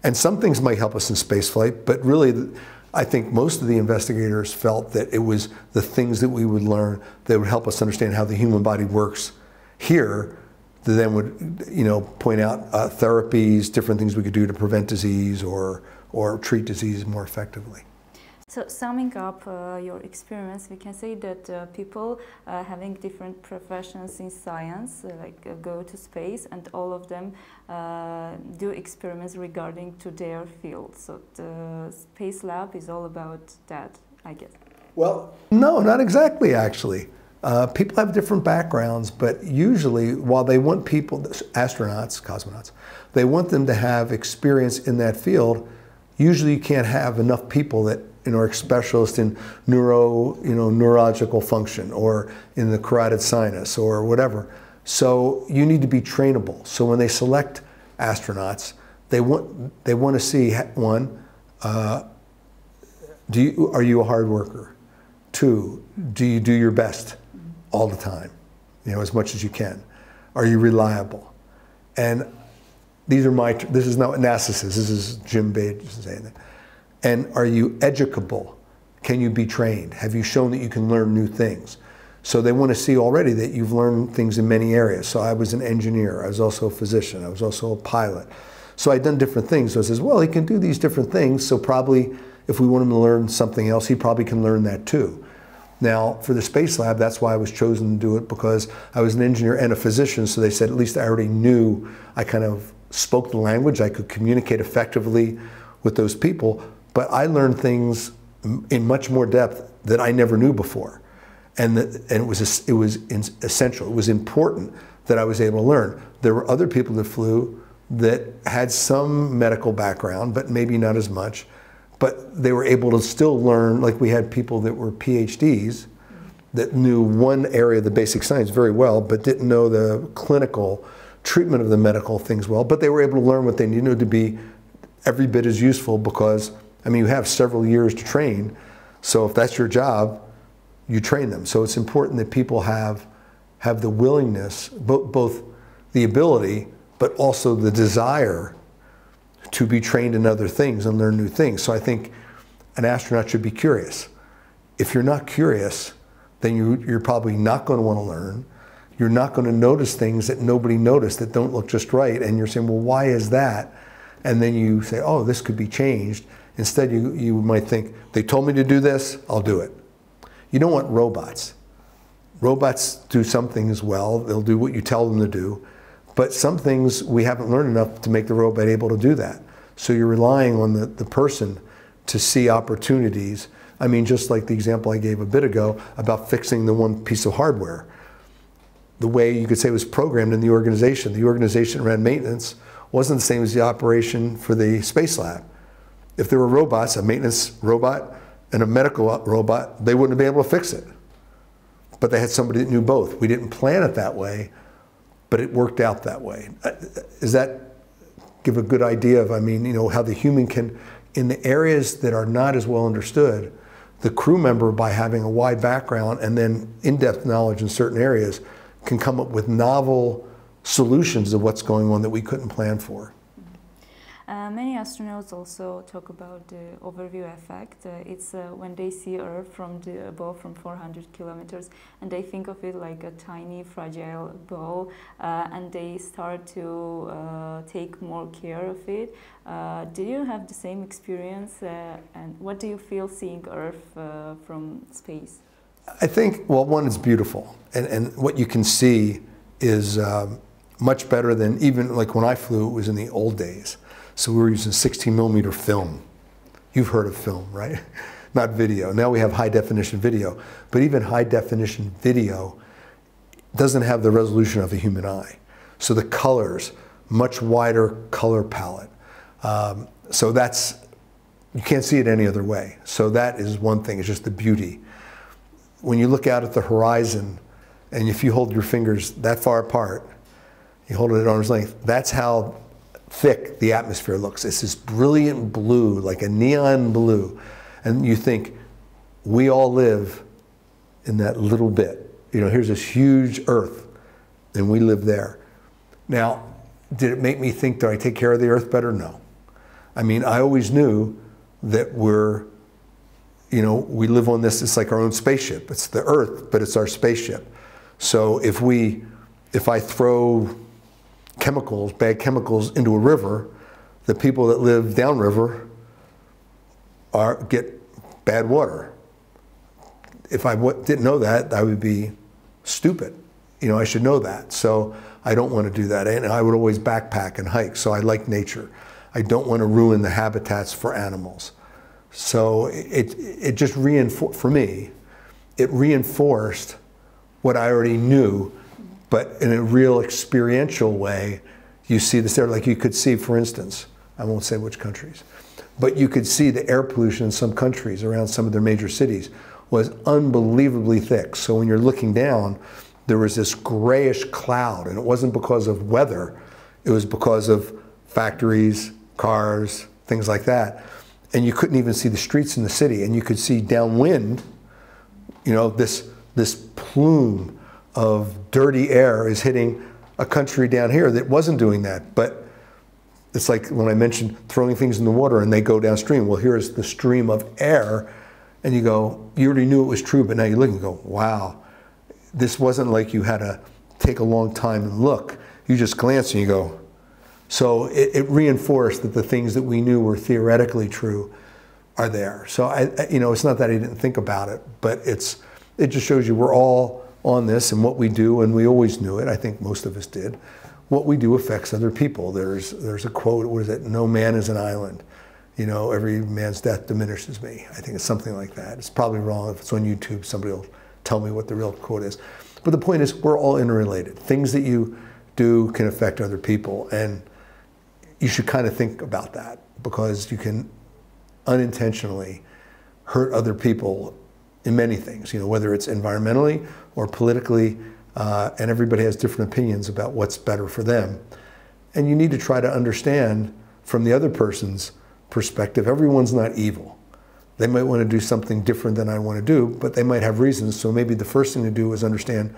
[SPEAKER 2] And some things might help us in spaceflight, but really, I think most of the investigators felt that it was the things that we would learn that would help us understand how the human body works here that then would, you know, point out uh, therapies, different things we could do to prevent disease or or treat disease more effectively.
[SPEAKER 1] So summing up uh, your experience, we can say that uh, people uh, having different professions in science, uh, like uh, go to space, and all of them uh, do experiments regarding to their field. So the space lab is all about that, I guess.
[SPEAKER 2] Well, no, not exactly. Actually, people have different backgrounds, but usually, while they want people, astronauts, cosmonauts, they want them to have experience in that field usually you can't have enough people that you know, are specialists in neuro, you know, neurological function or in the carotid sinus or whatever. So you need to be trainable. So when they select astronauts, they want they want to see one, uh, do you, are you a hard worker? Two, do you do your best all the time, you know, as much as you can? Are you reliable? And these are my, this is not what NASA says, this is Jim Bagian saying that. And are you educable? Can you be trained? Have you shown that you can learn new things? So they want to see already that you've learned things in many areas. So I was an engineer, I was also a physician, I was also a pilot. So I'd done different things. So I says, well, he can do these different things. So probably if we want him to learn something else, he probably can learn that too. Now, for the Space Lab, that's why I was chosen to do it because I was an engineer and a physician. So they said at least I already knew I kind of spoke the language, I could communicate effectively with those people, but I learned things in much more depth that I never knew before. And, and it was, it was essential, it was important that I was able to learn. There were other people that flew that had some medical background, but maybe not as much. But they were able to still learn, like we had people that were PhDs that knew one area of the basic science very well, but didn't know the clinical treatment of the medical things well, but they were able to learn what they needed to be every bit as useful because, I mean, you have several years to train. So if that's your job, you train them. So it's important that people have, have the willingness, both, both the ability, but also the desire to be trained in other things and learn new things. So I think an astronaut should be curious. If you're not curious, then you, you're probably not going to want to learn you're not going to notice things that nobody noticed that don't look just right. And you're saying, well, why is that? And then you say, oh, this could be changed. Instead, you, you might think, they told me to do this, I'll do it. You don't want robots. Robots do some things well, they'll do what you tell them to do. But some things we haven't learned enough to make the robot able to do that. So you're relying on the, the person to see opportunities. I mean, just like the example I gave a bit ago about fixing the one piece of hardware the way you could say it was programmed in the organization. The organization ran maintenance wasn't the same as the operation for the space lab. If there were robots, a maintenance robot and a medical robot, they wouldn't have been able to fix it. But they had somebody that knew both. We didn't plan it that way, but it worked out that way. Does uh, that give a good idea of, I mean, you know, how the human can in the areas that are not as well understood, the crew member, by having a wide background and then in depth knowledge in certain areas, can come up with novel solutions of what's going on that we couldn't plan for.
[SPEAKER 1] Uh, many astronauts also talk about the overview effect. Uh, it's uh, when they see Earth from the above from 400 kilometers and they think of it like a tiny fragile ball uh, and they start to uh, take more care of it. Uh, do you have the same experience and what do you feel seeing Earth from space?
[SPEAKER 2] I think, well, one, is beautiful and, and what you can see is um, much better than even like when I flew, it was in the old days so we were using 16 millimeter film. You've heard of film, right? Not video. Now we have high definition video. But even high definition video doesn't have the resolution of a human eye. So the colors, much wider color palette. Um, so that's, you can't see it any other way. So that is one thing, it's just the beauty. When you look out at the horizon, and if you hold your fingers that far apart, you hold it at arm's length, that's how thick the atmosphere looks. It's this brilliant blue, like a neon blue. And you think, we all live in that little bit. You know, here's this huge earth, and we live there. Now, did it make me think, do I take care of the earth better? No. I mean, I always knew that we're, you know, we live on this, it's like our own spaceship. It's the earth, but it's our spaceship. So if we, if I throw chemicals, bad chemicals into a river, the people that live downriver are, get bad water. If I didn't know that, I would be stupid. You know, I should know that. So I don't want to do that. And I would always backpack and hike. So I like nature. I don't want to ruin the habitats for animals. So it, it just reinforced, for me, it reinforced what I already knew but in a real experiential way, you see this there. Like you could see, for instance, I won't say which countries, but you could see the air pollution in some countries around some of their major cities was unbelievably thick. So when you're looking down, there was this grayish cloud, and it wasn't because of weather, it was because of factories, cars, things like that. And you couldn't even see the streets in the city, and you could see downwind, you know, this, this plume of dirty air is hitting a country down here that wasn't doing that. But it's like when I mentioned throwing things in the water and they go downstream. Well, here's the stream of air, and you go, you already knew it was true, but now you look and go, wow, this wasn't like you had to take a long time and look. You just glance and you go. So it, it reinforced that the things that we knew were theoretically true are there. So I, you know, it's not that I didn't think about it, but it's it just shows you we're all on this and what we do, and we always knew it. I think most of us did. What we do affects other people. There's there's a quote. What is it? No man is an island. You know, every man's death diminishes me. I think it's something like that. It's probably wrong. If it's on YouTube, somebody will tell me what the real quote is. But the point is, we're all interrelated. Things that you do can affect other people, and you should kind of think about that because you can unintentionally hurt other people in many things. You know, whether it's environmentally or politically, uh, and everybody has different opinions about what's better for them. And you need to try to understand from the other person's perspective, everyone's not evil. They might want to do something different than I want to do, but they might have reasons. So maybe the first thing to do is understand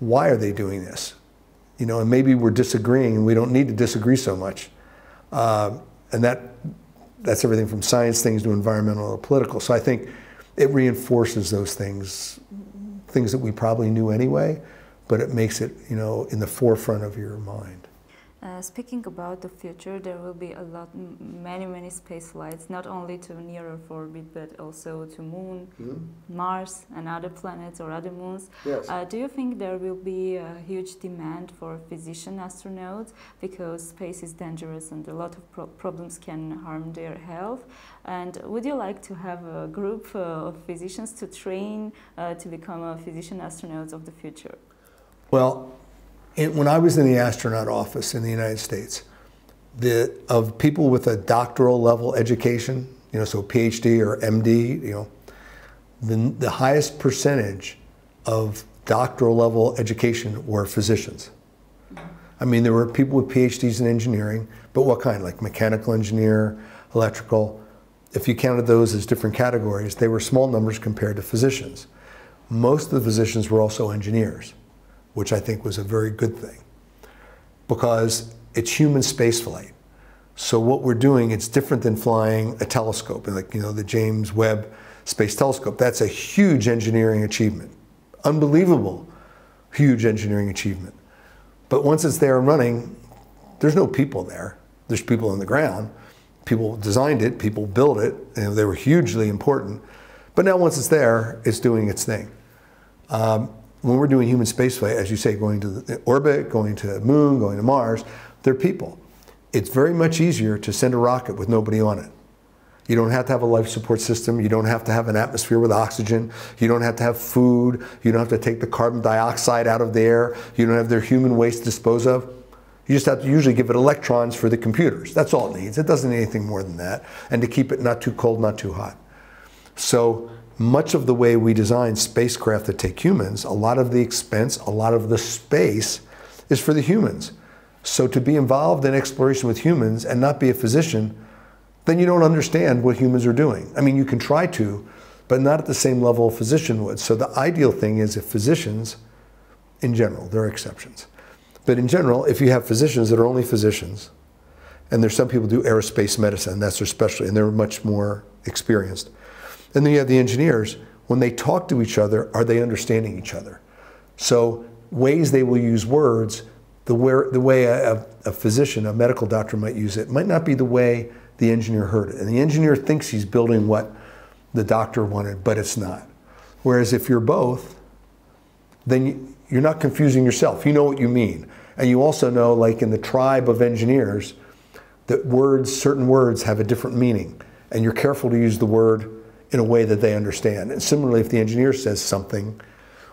[SPEAKER 2] why are they doing this? You know, and maybe we're disagreeing and we don't need to disagree so much. Uh, and that that's everything from science things to environmental or political. So I think it reinforces those things things that we probably knew anyway, but it makes it, you know, in the forefront of your mind.
[SPEAKER 1] Uh, speaking about the future, there will be a lot, many, many space flights, not only to near Earth orbit, but also to Moon, mm -hmm. Mars, and other planets or other moons.
[SPEAKER 2] Yes.
[SPEAKER 1] Uh, do you think there will be a huge demand for physician astronauts because space is dangerous and a lot of pro problems can harm their health? And would you like to have a group uh, of physicians to train uh, to become a physician astronauts of the future?
[SPEAKER 2] Well, when I was in the astronaut office in the United States, the, of people with a doctoral level education, you know, so PhD or MD, you know, the, the highest percentage of doctoral level education were physicians. I mean, there were people with PhDs in engineering, but what kind? Like mechanical engineer, electrical. if you counted those as different categories, they were small numbers compared to physicians. Most of the physicians were also engineers, which I think was a very good thing because it's human spaceflight. So what we're doing, it's different than flying a telescope, like you know the James Webb Space Telescope. That's a huge engineering achievement, unbelievable, huge engineering achievement. But once it's there and running, there's no people there. There's people on the ground. People designed it, people built it, and they were hugely important. But now once it's there, it's doing its thing. Um, when we're doing human spaceflight, as you say, going to the orbit, going to the moon, going to Mars, they're people. It's very much easier to send a rocket with nobody on it. You don't have to have a life support system. You don't have to have an atmosphere with oxygen. You don't have to have food. You don't have to take the carbon dioxide out of the air. You don't have their human waste dispose of. You just have to usually give it electrons for the computers. That's all it needs. It doesn't need anything more than that. And to keep it not too cold, not too hot. So much of the way we design spacecraft that take humans, a lot of the expense, a lot of the space is for the humans. So to be involved in exploration with humans and not be a physician, then you don't understand what humans are doing. I mean, you can try to, but not at the same level a physician would. So the ideal thing is if physicians, in general, there are exceptions, but in general, if you have physicians that are only physicians, and there's some people who do aerospace medicine, that's their specialty, and they're much more experienced. And then you have the engineers, when they talk to each other, are they understanding each other? So ways they will use words, the, where, the way a, a physician, a medical doctor might use it, might not be the way the engineer heard it. And the engineer thinks he's building what the doctor wanted, but it's not. Whereas if you're both, then you're not confusing yourself. You know what you mean. And you also know, like in the tribe of engineers, that words, certain words have a different meaning. And you're careful to use the word in a way that they understand. And similarly, if the engineer says something,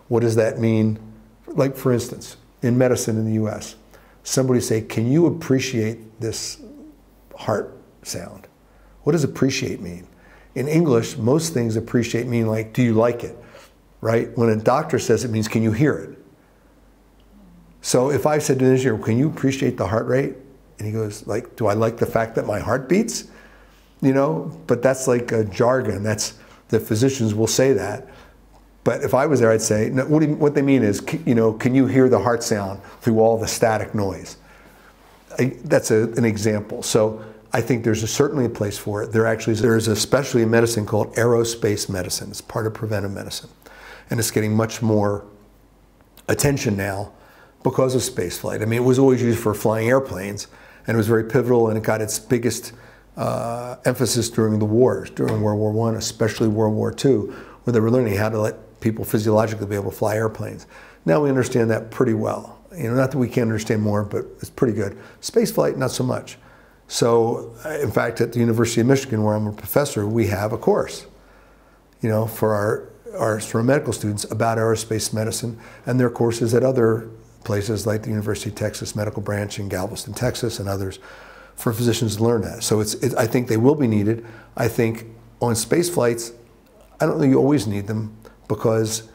[SPEAKER 2] what does that mean? Like, for instance, in medicine in the US, somebody say, Can you appreciate this heart sound. What does appreciate mean? In English, most things appreciate mean like, do you like it? Right? When a doctor says it means, can you hear it? So if I said to an engineer, can you appreciate the heart rate? And he goes, like, do I like the fact that my heart beats? You know, but that's like a jargon. That's the physicians will say that. But if I was there, I'd say, no, what, you, what, they mean is, you know, can you hear the heart sound through all the static noise? I, that's a, an example. So I think there's a, certainly a place for it. There actually is, there is a specialty in medicine called aerospace medicine. It's part of preventive medicine. And it's getting much more attention now because of spaceflight. I mean, it was always used for flying airplanes, and it was very pivotal, and it got its biggest uh, emphasis during the wars, during World War I, especially World War II, where they were learning how to let people physiologically be able to fly airplanes. Now we understand that pretty well. You know, not that we can't understand more, but it's pretty good. Spaceflight, not so much. So, uh, in fact, at the University of Michigan, where I'm a professor, we have a course, you know, for our, our medical students about aerospace medicine, and there are courses at other places like the University of Texas Medical Branch in Galveston, Texas, and others for physicians to learn that. So it's, it, I think they will be needed. I think on space flights, I don't know you always need them because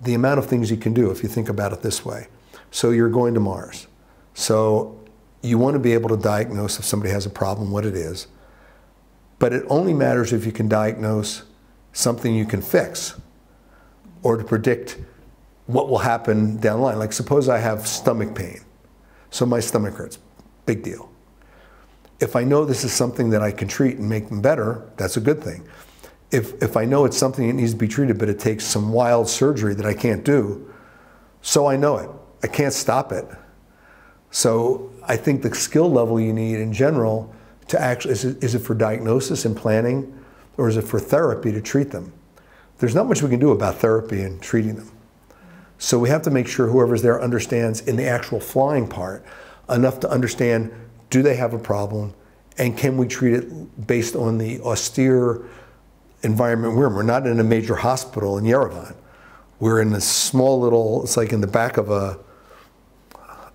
[SPEAKER 2] the amount of things you can do if you think about it this way. So you're going to Mars. So you want to be able to diagnose if somebody has a problem, what it is. But it only matters if you can diagnose something you can fix or to predict what will happen down the line. Like suppose I have stomach pain. So my stomach hurts. Big deal. If I know this is something that I can treat and make them better, that's a good thing. If, if I know it's something that needs to be treated, but it takes some wild surgery that I can't do, so I know it. I can't stop it. So I think the skill level you need in general to actually, is it, is it for diagnosis and planning or is it for therapy to treat them? There's not much we can do about therapy and treating them. So we have to make sure whoever's there understands in the actual flying part enough to understand do they have a problem and can we treat it based on the austere environment we're in. We're not in a major hospital in Yerevan. We're in a small little, it's like in the back of a,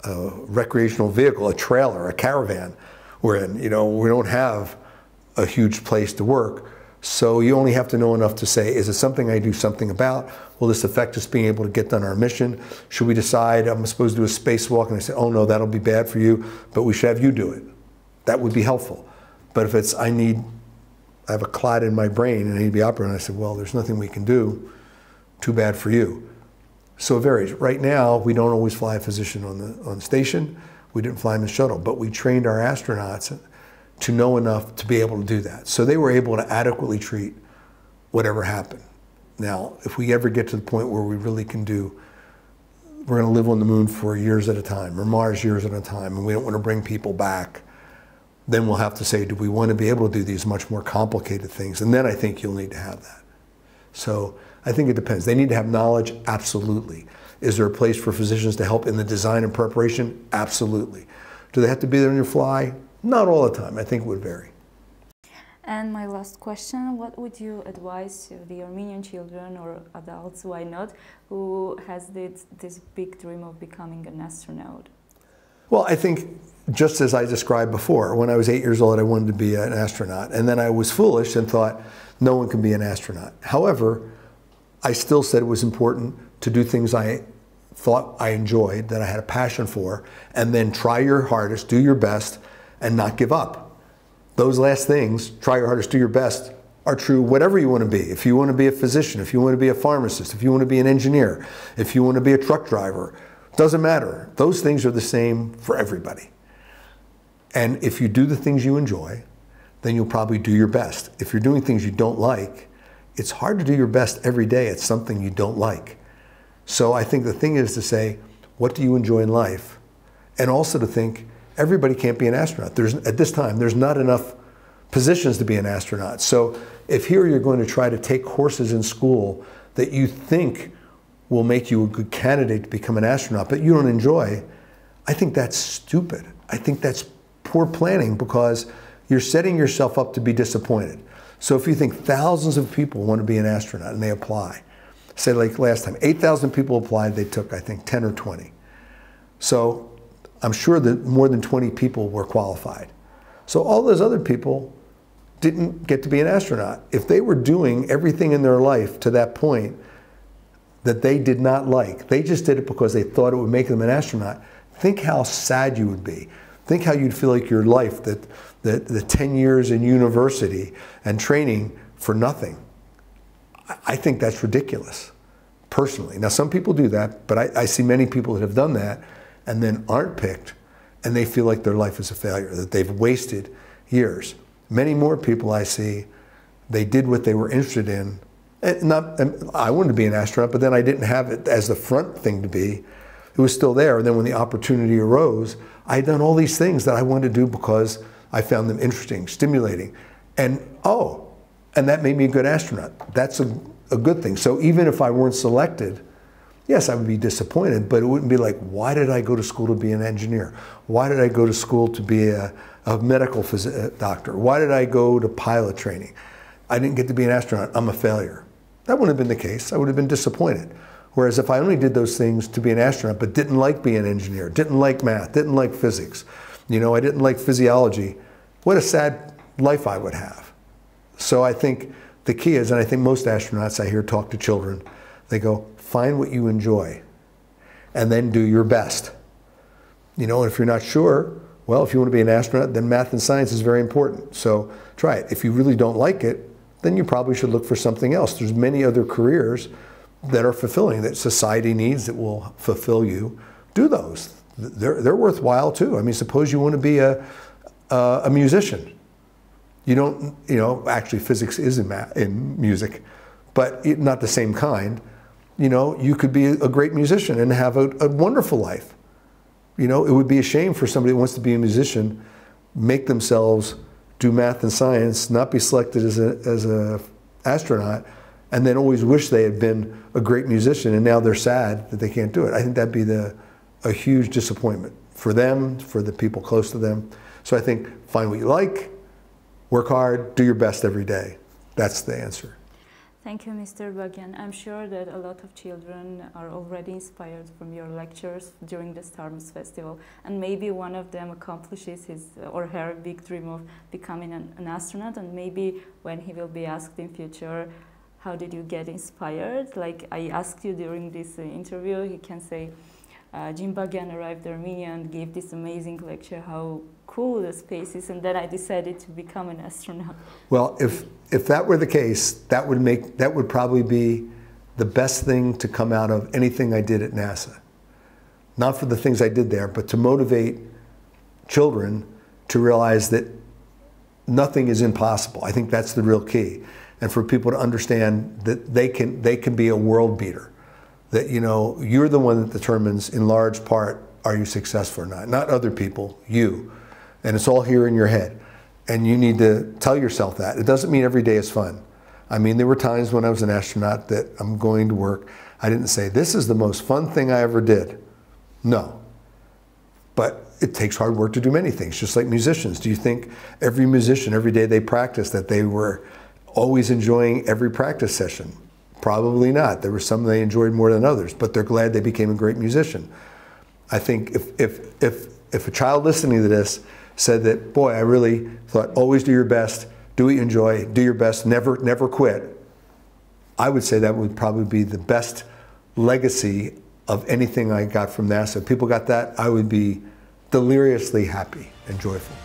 [SPEAKER 2] a recreational vehicle, a trailer, a caravan we're in. You know, we don't have a huge place to work. So you only have to know enough to say, is it something I do something about? Will this affect us being able to get done our mission? Should we decide I'm supposed to do a spacewalk and I say, oh no, that'll be bad for you, but we should have you do it. That would be helpful. But if it's, I need I have a clot in my brain and I need to be operated. I said, well, there's nothing we can do. Too bad for you. So it varies. Right now, we don't always fly a physician on the on the station. We didn't fly in the shuttle, but we trained our astronauts to know enough to be able to do that. So they were able to adequately treat whatever happened. Now, if we ever get to the point where we really can do, we're going to live on the moon for years at a time, or Mars years at a time, and we don't want to bring people back, then we'll have to say, do we want to be able to do these much more complicated things? And then I think you'll need to have that. So I think it depends. They need to have knowledge, absolutely. Is there a place for physicians to help in the design and preparation? Absolutely. Do they have to be there on your fly? Not all the time. I think it would vary.
[SPEAKER 1] And my last question, what would you advise the Armenian children or adults, why not, who has this, this big dream of becoming an astronaut?
[SPEAKER 2] Well, I think just as I described before, when I was eight years old, I wanted to be an astronaut. And then I was foolish and thought, no one can be an astronaut. However, I still said it was important to do things I thought I enjoyed, that I had a passion for, and then try your hardest, do your best, and not give up. Those last things, try your hardest, do your best, are true whatever you want to be. If you want to be a physician, if you want to be a pharmacist, if you want to be an engineer, if you want to be a truck driver, doesn't matter. Those things are the same for everybody. And if you do the things you enjoy, then you'll probably do your best. If you're doing things you don't like, it's hard to do your best every day at something you don't like. So I think the thing is to say, what do you enjoy in life? And also to think, everybody can't be an astronaut. There's, at this time, there's not enough positions to be an astronaut. So if here you're going to try to take courses in school that you think will make you a good candidate to become an astronaut, but you don't enjoy, I think that's stupid. I think that's poor planning because you're setting yourself up to be disappointed. So if you think thousands of people want to be an astronaut and they apply, say like last time, 8,000 people applied, they took, I think, 10 or 20. So I'm sure that more than 20 people were qualified. So all those other people didn't get to be an astronaut. If they were doing everything in their life to that point that they did not like, they just did it because they thought it would make them an astronaut, think how sad you would be. Think how you'd feel like your life, that the, the 10 years in university and training for nothing. I think that's ridiculous, personally. Now, some people do that, but I, I see many people that have done that and then aren't picked and they feel like their life is a failure, that they've wasted years. Many more people I see, they did what they were interested in. And not, and I wanted to be an astronaut, but then I didn't have it as the front thing to be. It was still there. And then when the opportunity arose, I had done all these things that I wanted to do because I found them interesting, stimulating. And oh, and that made me a good astronaut. That's a, a good thing. So even if I weren't selected, yes, I would be disappointed, but it wouldn't be like, why did I go to school to be an engineer? Why did I go to school to be a, a medical phys- uh, doctor? Why did I go to pilot training? I didn't get to be an astronaut. I'm a failure. That wouldn't have been the case. I would have been disappointed. Whereas if I only did those things to be an astronaut, but didn't like being an engineer, didn't like math, didn't like physics, you know, I didn't like physiology, what a sad life I would have. So I think the key is, and I think most astronauts I hear talk to children, they go, find what you enjoy and then do your best. You know, and if you're not sure, well, if you want to be an astronaut, then math and science is very important. So try it. If you really don't like it, then you probably should look for something else. There's many other careers that are fulfilling, that society needs, that will fulfill you, do those. They're, they're worthwhile too. I mean, suppose you want to be a, a, a musician. You don't, you know, actually physics is in, math, in music, but it, not the same kind. You know, you could be a great musician and have a, a wonderful life. You know, it would be a shame for somebody who wants to be a musician, make themselves do math and science, not be selected as a, as a astronaut, and then always wish they had been a great musician and now they're sad that they can't do it. I think that'd be the, a huge disappointment for them, for the people close to them. So I think find what you like, work hard, do your best every day. That's the answer.
[SPEAKER 1] Thank you, Mr. Bagian. I'm sure that a lot of children are already inspired from your lectures during the Starmus Festival, and maybe one of them accomplishes his or her big dream of becoming an, an astronaut, and maybe when he will be asked in future, how did you get inspired? Like I asked you during this uh, interview, he can say, uh, Jim Bagian arrived to Armenia and gave this amazing lecture how cool the space is, and then I decided to become an astronaut.
[SPEAKER 2] Well, if if that were the case, that would make that would probably be the best thing to come out of anything I did at NASA. Not for the things I did there, but to motivate children to realize that nothing is impossible. I think that's the real key. And for people to understand that they can they can be a world beater. That you know, you're the one that determines in large part are you successful or not, not other people, you. And it's all here in your head. And you need to tell yourself that. It doesn't mean every day is fun. I mean, there were times when I was an astronaut that I'm going to work. I didn't say, this is the most fun thing I ever did. No. But it takes hard work to do many things, just like musicians. Do you think every musician, every day they practice, that they were always enjoying every practice session? Probably not. There were some they enjoyed more than others, but they're glad they became a great musician. I think if, if, if, if a child listening to this said that, boy, I really thought always do your best, do what you enjoy, do your best, never, never quit, I would say that would probably be the best legacy of anything I got from NASA. If people got that, I would be deliriously happy and joyful.